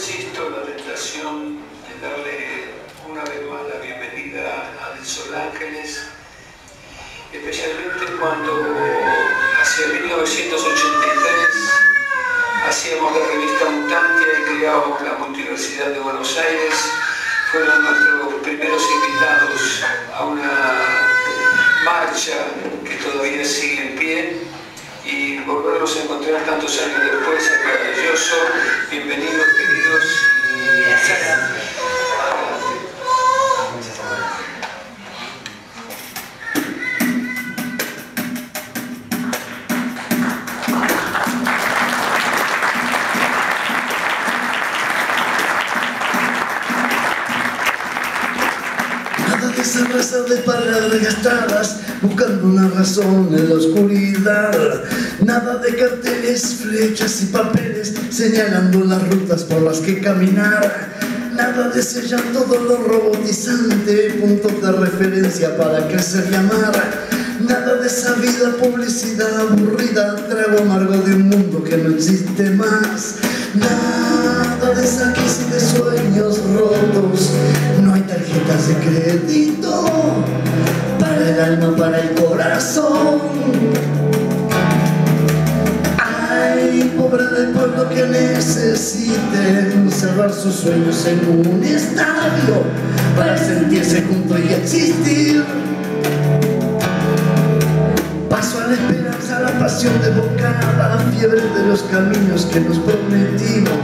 Resisto la tentación de darle una vez más la bienvenida a El Sol Ángeles, especialmente cuando hacia 1983 hacíamos la revista Mutantia y creábamos la Multiversidad de Buenos Aires. Fueron nuestros primeros invitados a una marcha que todavía sigue en pie y volverlos a encontrar tantos años después es maravilloso. Bienvenidos, queridos. Y adelante. Nada de palabras gastadas buscando una razón en la oscuridad. Nada de carteles, flechas y papeles señalando las rutas por las que caminar. Nada de sellar todo lo robotizante, puntos de referencia para crecer y amar. Nada de esa vida, publicidad aburrida, trago amargo de un mundo que no existe más. Nada de esa crisis de sueños rotos, tarjetas de crédito para el alma, para el corazón. Ay, pobre del pueblo que necesite cerrar sus sueños en un estadio para sentirse junto y existir. Paso a la esperanza, a la pasión devocada, fiebre de los caminos que nos prometimos.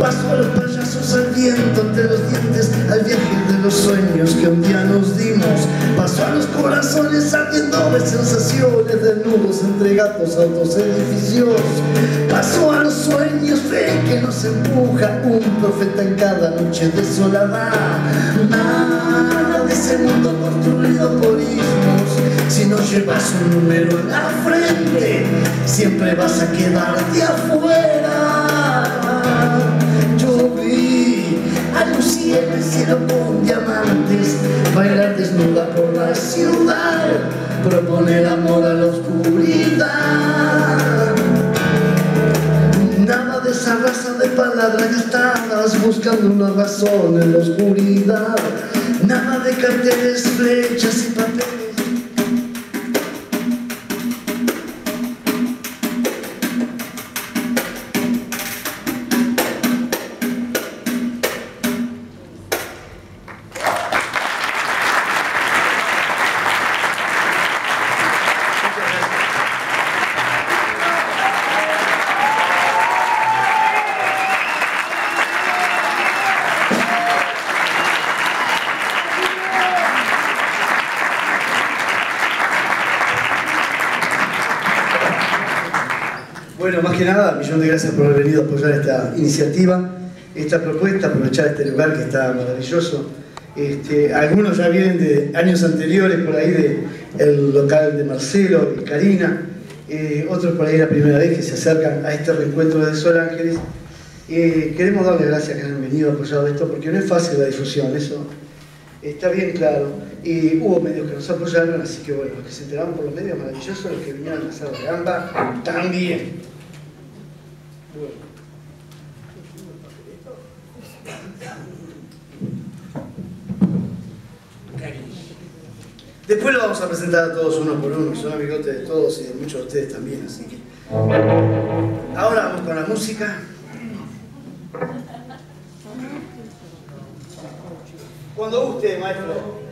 Paso a los payasos al viento, entre los dientes, al viaje de los sueños que un día nos dimos. Paso a los corazones ardiendo de sensaciones, desnudos entre gatos, autos, edificios. Paso a los sueños, fe que nos empuja, un profeta en cada noche desolada. Nada de ese mundo construido por ismos, si no llevas un número en la frente, siempre vas a quedarte afuera. A en el cielo con diamantes, bailar desnuda por la ciudad, proponer amor a la oscuridad. Nada de esa raza de palabras gastadas buscando una razón en la oscuridad. Nada de carteles, flechas y papeles. Bueno, más que nada, millón de gracias por haber venido a apoyar esta iniciativa, esta propuesta, aprovechar este lugar que está maravilloso. Este, algunos ya vienen de años anteriores por ahí de el local de Marcelo y Karina, eh, otros por ahí la primera vez que se acercan a este reencuentro de Sol Ángeles. Eh, queremos darle gracias que han venido a apoyar esto porque no es fácil la difusión, eso está bien claro. Y hubo medios que nos apoyaron, así que bueno, los que se enteraron por los medios, maravillosos, los que vinieron a hacer de gamba, también. Después lo vamos a presentar a todos uno por uno, son amigotes de todos y de muchos de ustedes también, así que. Ahora vamos con la música. Cuando guste, maestro.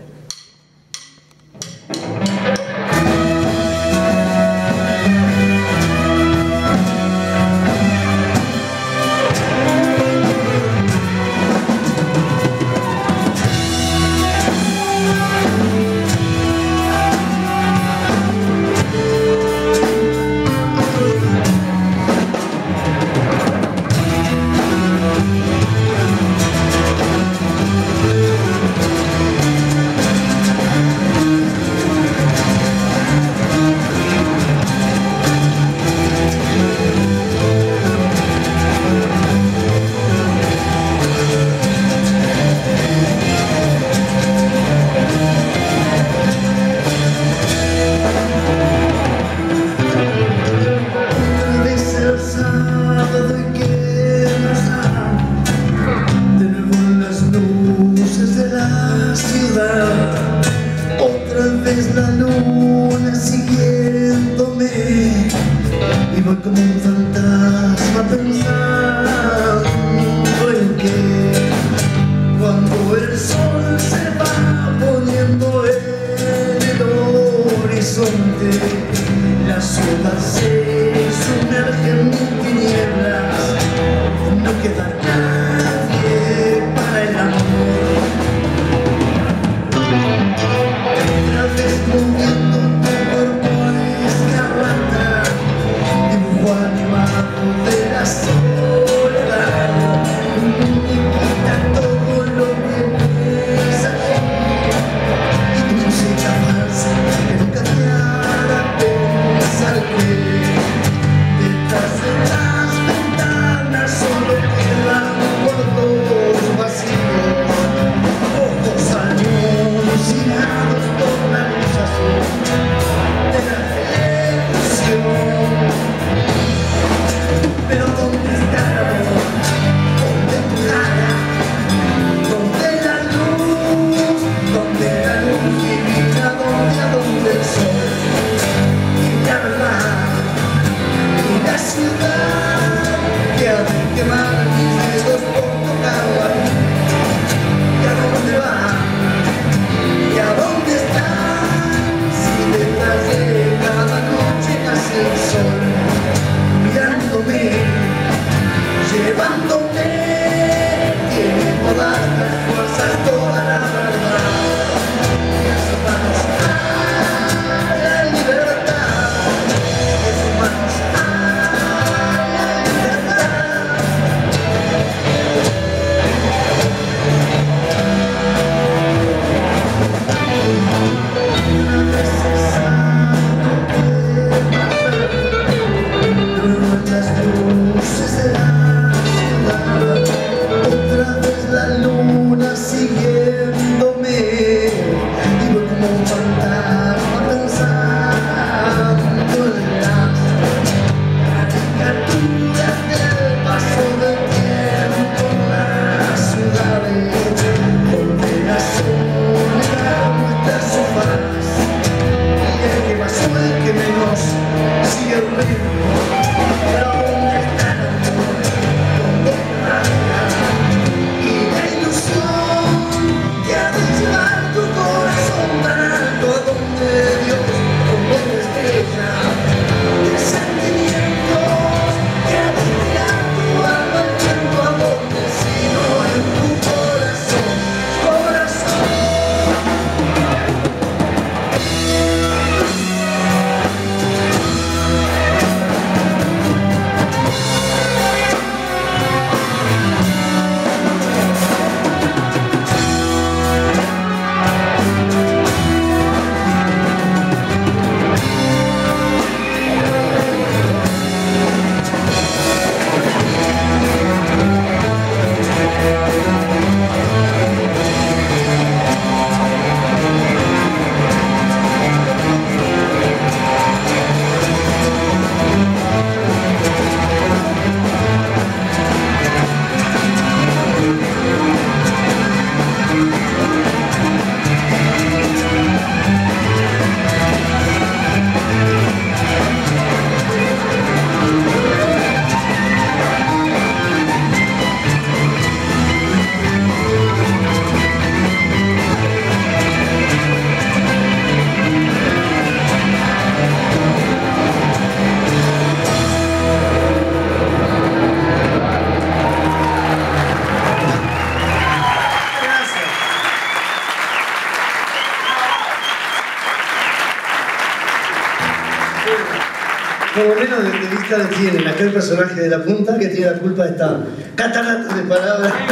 clave tienen aquel personaje de la punta que tiene la culpa de esta catarata de palabras.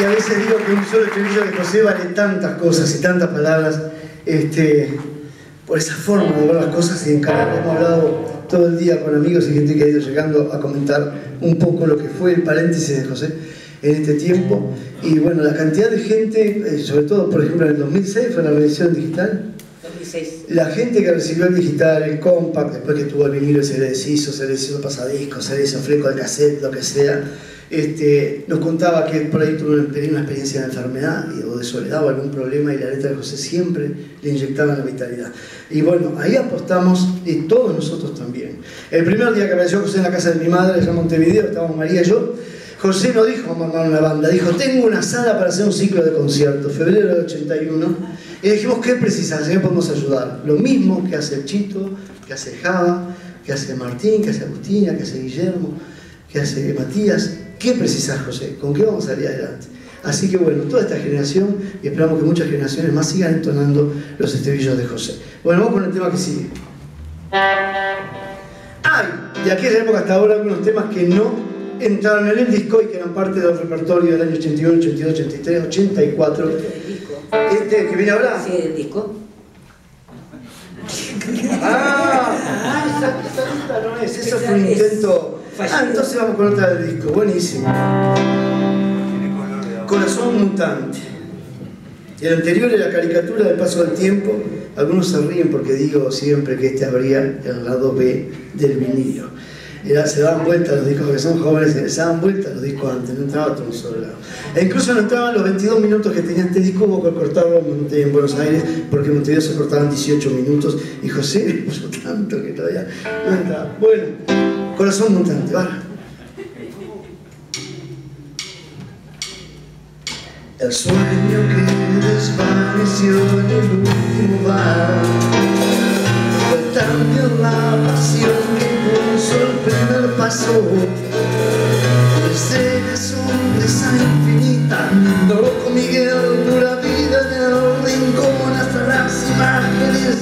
Y a veces digo que un solo estribillo de José vale tantas cosas y tantas palabras este, por esa forma de ver las cosas y encarar. Hemos hablado todo el día con amigos y gente que ha ido llegando a comentar un poco lo que fue el paréntesis de José en este tiempo. Y bueno, la cantidad de gente, eh, sobre todo, por ejemplo, en el 2006 fue la revisión digital. 2006. La gente que recibió el digital, el compact, después que tuvo el vinilo, se le deshizo, se le hizo pasadiscos, se le hizo fleco de cassette, lo que sea, este, nos contaba que por ahí tuvo una, una experiencia de enfermedad o de soledad o algún problema y la letra de José siempre le inyectaba la vitalidad. Y bueno, ahí apostamos y todos nosotros también. El primer día que apareció José en la casa de mi madre, allá en Montevideo, estábamos María y yo, José no dijo vamos a mandar una banda, dijo tengo una sala para hacer un ciclo de conciertos, febrero del 81, y dijimos ¿qué precisas? ¿Qué podemos ayudar? Lo mismo que hace Chito, que hace Java, que hace Martín, que hace Agustina, que hace Guillermo, que hace Matías, ¿Qué precisas, José? ¿Con qué vamos a salir adelante? Así que bueno, toda esta generación, y esperamos que muchas generaciones más sigan entonando los estribillos de José. Bueno, vamos con el tema que sigue. Hay de aquella época hasta ahora algunos temas que no entraron en el disco y que eran parte del repertorio del año 81, 82, 83, 84. ¿Este que viene ahora? Sí, del disco. Ah, esa, esa no es, eso fue un intento Ah, entonces vamos con otra del disco, buenísimo. Corazón mutante. El anterior era caricatura del paso del tiempo. Algunos se ríen porque digo siempre que este habría el lado B del vinilo. Se daban vueltas los discos, que son jóvenes, se daban vueltas los discos antes, no entraba todo un solo lado. E incluso no entraban los 22 minutos que tenía este disco, hubo que cortarlo en Buenos Aires, porque en Montevideo se cortaban 18 minutos, y José puso tanto que todavía no entraba. Bueno. Corazón mutante, va. El sueño que desvaneció en el último bar Fue también la pasión primer paso Desde la sonrisa infinita. Loco Miguel, pura vida en el rincón Hasta las imágenes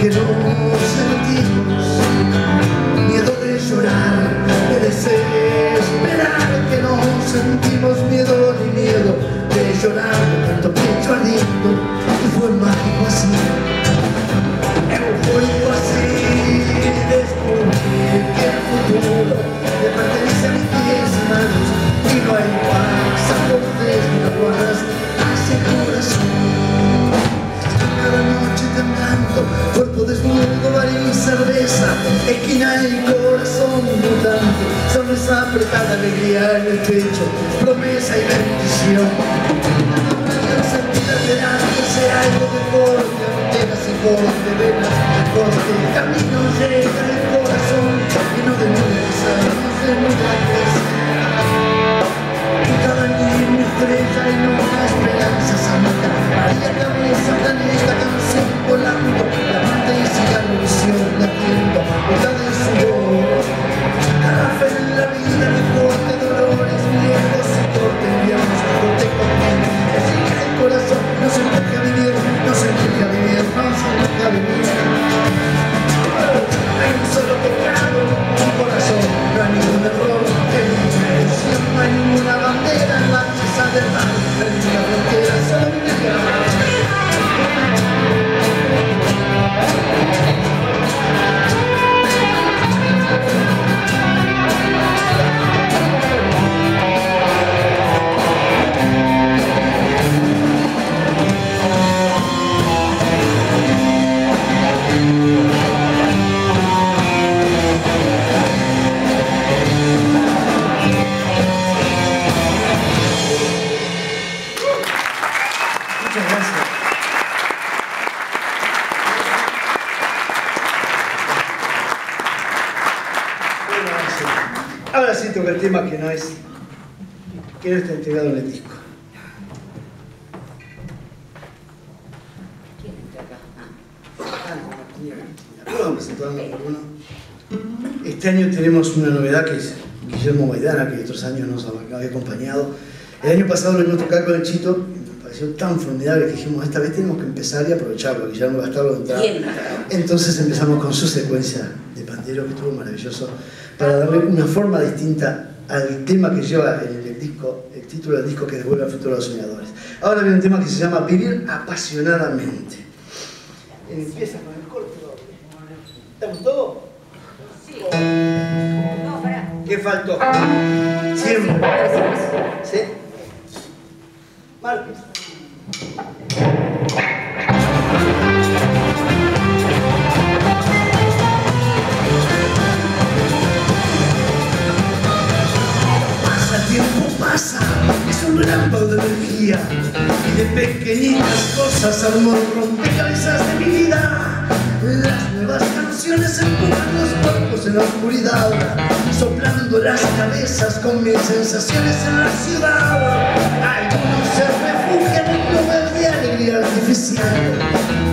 que nos sentimos. Miedo de llorar, de desesperar, que no sentimos miedo ni miedo de llorar, tanto pecho ardiendo, y fue mágico así. Fue así, descubrir que el futuro le pertenece a mis pies y manos, y no hay paz, acordes ni temblando, cuerpo desnudo, bar y cerveza, esquina y corazón mutante, sonrisa apretada, alegría en el pecho, promesa y bendición. Sea algo de corte, antenas y corte, venas corte, camino llega el corazón, pasado lo vimos tocar con el Chito, nos pareció tan formidable que dijimos, esta vez tenemos que empezar y aprovecharlo, Guillermo va a estar de entrada. Entonces empezamos con su secuencia de Pandero, que estuvo maravilloso, para darle una forma distinta al tema que lleva el, el disco, el título del disco que devuelve al futuro a los soñadores. Ahora viene un tema que se llama Vivir apasionadamente. Empieza con el corte doble. ¿Te gustó? Sí. No, pará. ¿Qué faltó? Siempre. Márquez. Pasa, tiempo pasa, es un relámpago de energía y de pequeñitas cosas armó el rompecabezas de mi vida. La oscuridad, soplando las cabezas con mis sensaciones en la ciudad. Algunos se refugian en nubes de alegría artificial,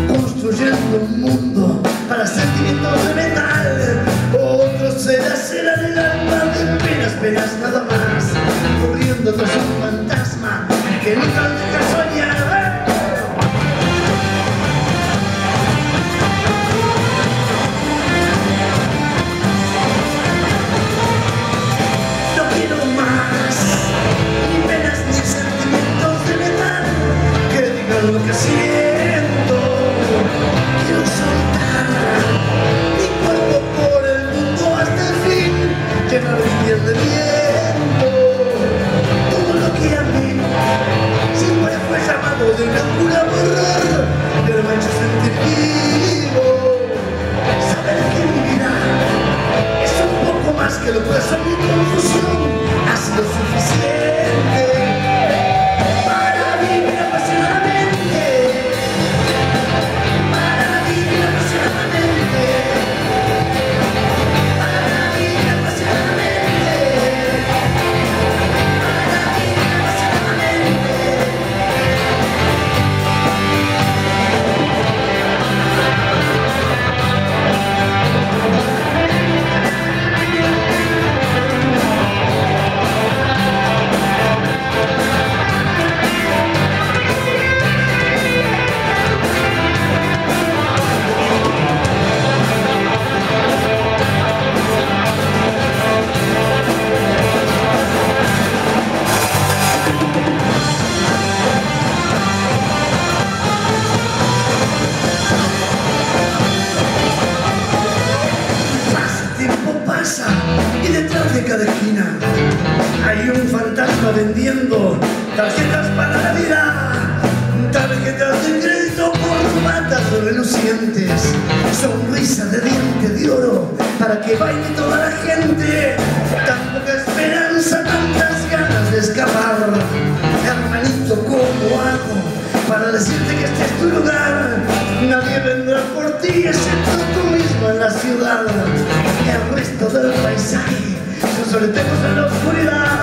construyendo un mundo para sentimientos de metal. Otros se laceran el alma de penas, penas nada más, corriendo tras un fantasma que nunca deja decirte que este es tu lugar, nadie vendrá por ti excepto tú mismo en la ciudad. El resto del paisaje son soletemos en la oscuridad.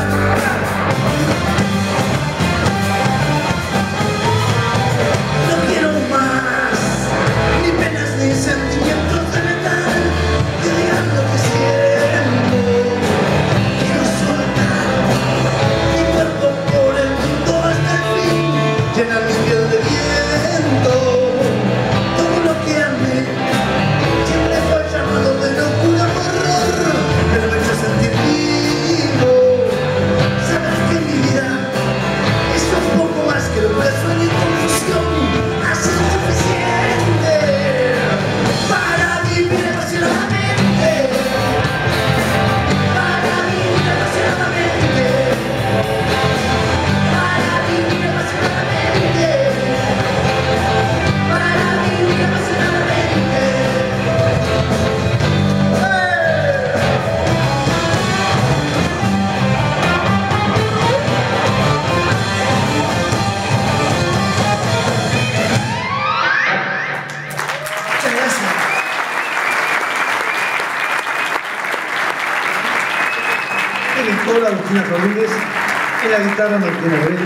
En la guitarra Martín Abril,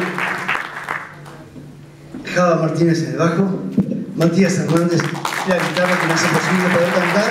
Java Martínez en el bajo, Matías Hernández la guitarra que me hace posible poder cantar.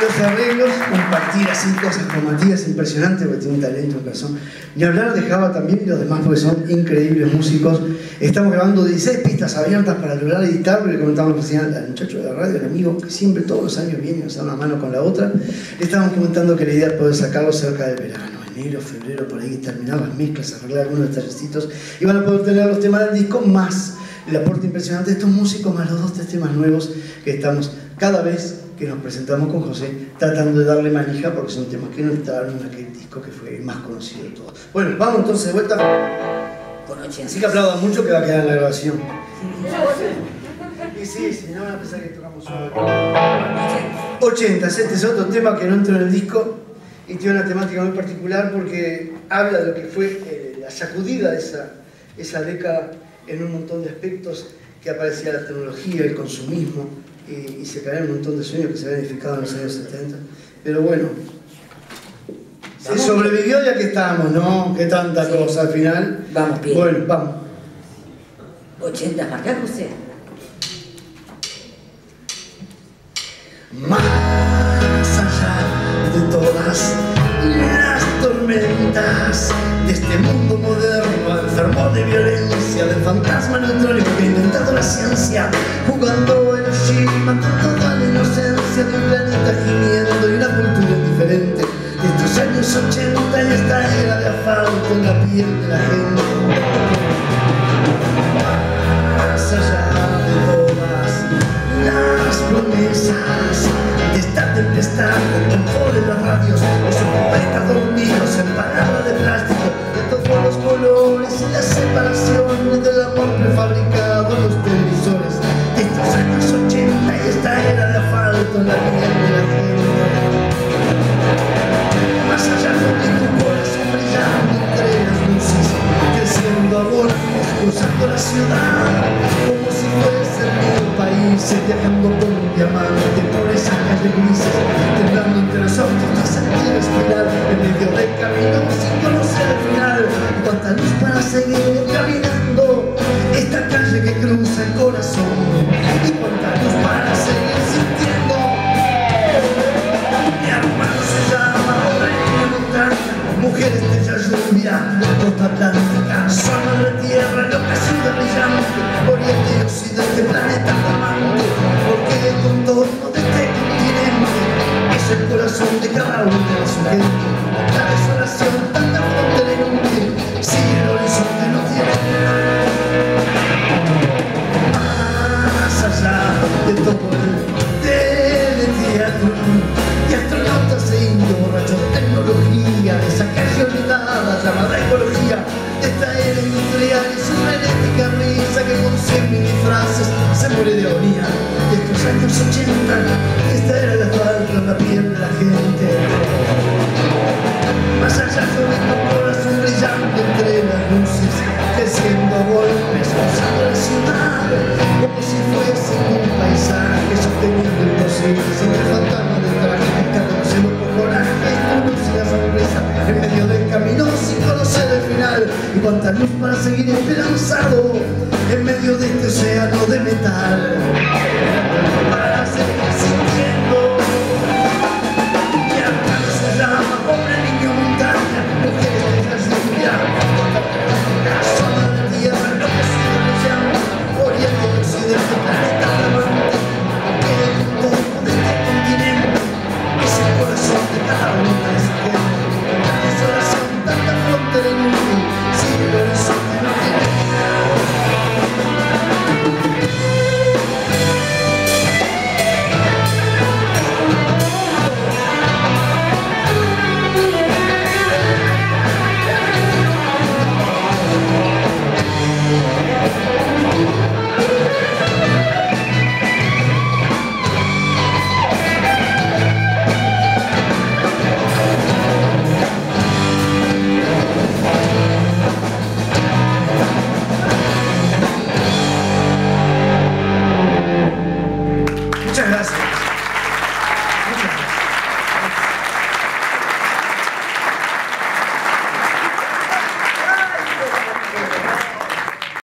Los arreglos, compartir así cosas con Matías, impresionante porque tiene un talento, un corazón. Ni hablar de Java también y los demás porque son increíbles músicos. Estamos grabando 16 pistas abiertas para lograr editar, le comentamos recién al muchacho de la radio, el amigo, que siempre todos los años viene a usar una mano con la otra. Le estábamos comentando que la idea es poder sacarlo cerca del verano enero, febrero, por ahí, terminar las mezclas, arreglar algunos detallecitos y van a poder tener los temas del disco más el aporte impresionante de estos músicos, más los dos tres temas nuevos que estamos cada vez que nos presentamos con José tratando de darle manija porque son temas que no entraron en aquel disco que fue el más conocido de todos. Bueno, vamos entonces de vuelta con 80. Así que aplaudan mucho que va a quedar en la grabación. Y sí, sí, no van a pensar que tocamos suave. 80, este es otro tema que no entró en el disco y tiene una temática muy particular porque habla de lo que fue eh, la sacudida de esa, esa década en un montón de aspectos que aparecía la tecnología, el consumismo y, y se caían un montón de sueños que se habían edificado en los años 70. Pero bueno, se sobrevivió ya que estábamos, ¿no? Qué tanta cosa al final. Vamos, bien. Bueno, vamos. 80 marcá, José. Más de todas las tormentas de este mundo moderno, enfermo de violencia, del fantasma neutrónico que inventado la ciencia, jugando en Shima con toda la inocencia de un planeta gimiendo y una cultura diferente. De estos años 80 y esta era de asfalto en la piel de la gente.